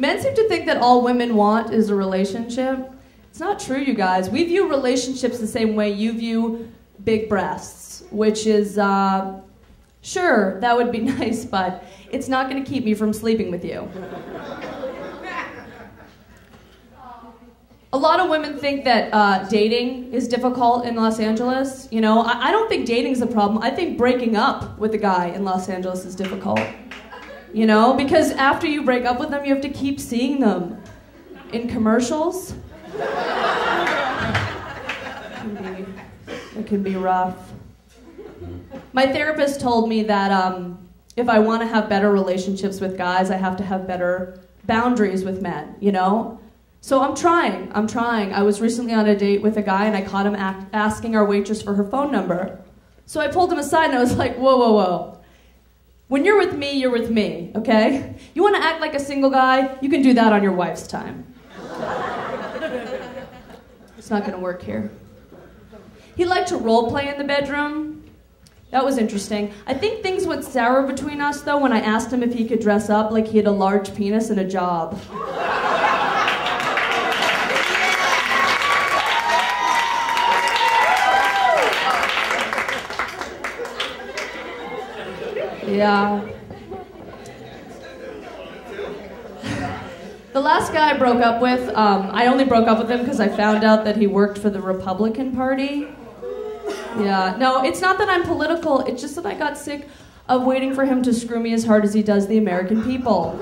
Men seem to think that all women want is a relationship. It's not true, you guys. We view relationships the same way you view big breasts, which is, uh, sure, that would be nice, but it's not going to keep me from sleeping with you. A lot of women think that uh, dating is difficult in Los Angeles. You know, I, I don't think dating's a problem. I think breaking up with a guy in Los Angeles is difficult. You know, because after you break up with them, you have to keep seeing them in commercials. it, can be, it can be rough. My therapist told me that um, if I want to have better relationships with guys, I have to have better boundaries with men, you know? So I'm trying. I'm trying. I was recently on a date with a guy and I caught him asking our waitress for her phone number. So I pulled him aside and I was like, whoa, whoa, whoa. When you're with me, you're with me, okay? You want to act like a single guy? You can do that on your wife's time. it's not going to work here. He liked to role play in the bedroom. That was interesting. I think things went sour between us though when I asked him if he could dress up like he had a large penis and a job. Yeah. The last guy I broke up with, um, I only broke up with him because I found out that he worked for the Republican Party. Yeah, no, it's not that I'm political, it's just that I got sick of waiting for him to screw me as hard as he does the American people.